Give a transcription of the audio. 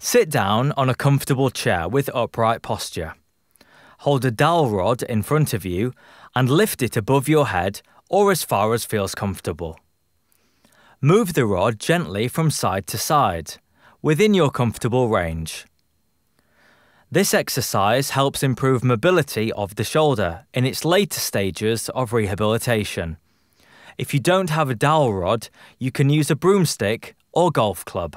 Sit down on a comfortable chair with upright posture. Hold a dowel rod in front of you and lift it above your head or as far as feels comfortable. Move the rod gently from side to side, within your comfortable range. This exercise helps improve mobility of the shoulder in its later stages of rehabilitation. If you don't have a dowel rod, you can use a broomstick or golf club.